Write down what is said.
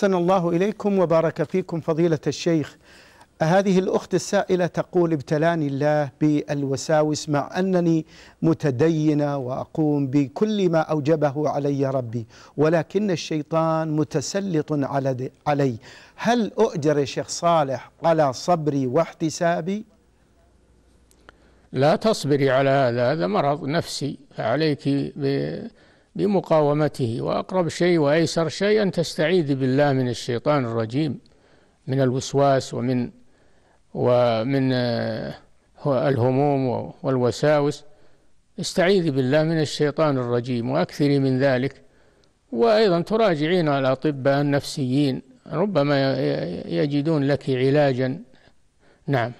أحسن الله إليكم وبارك فيكم فضيلة الشيخ. هذه الأخت السائلة تقول ابتلاني الله بالوساوس مع أنني متدينة وأقوم بكل ما أوجبه علي ربي ولكن الشيطان متسلط علي. هل أؤجر يا شيخ صالح على صبري واحتسابي؟ لا تصبري على هذا هذا مرض نفسي فعليك بمقاومته وأقرب شيء وأيسر شيء أن تستعيذ بالله من الشيطان الرجيم من الوسواس ومن ومن آه، الهموم والوساوس. استعيذي بالله من الشيطان الرجيم وأكثري من ذلك. وأيضا تراجعين الأطباء النفسيين ربما يجدون لك علاجا. نعم.